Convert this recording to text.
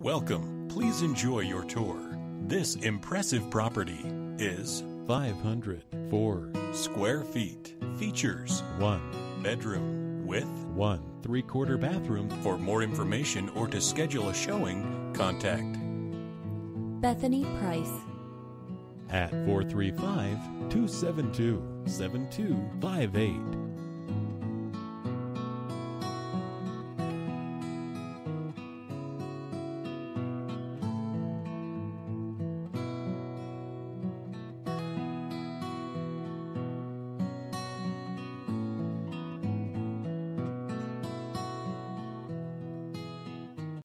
Welcome. Please enjoy your tour. This impressive property is 504 square feet. Features 1 bedroom with 1 3 quarter bathroom For more information or to schedule a showing, contact Bethany Price. at 435 272 7258.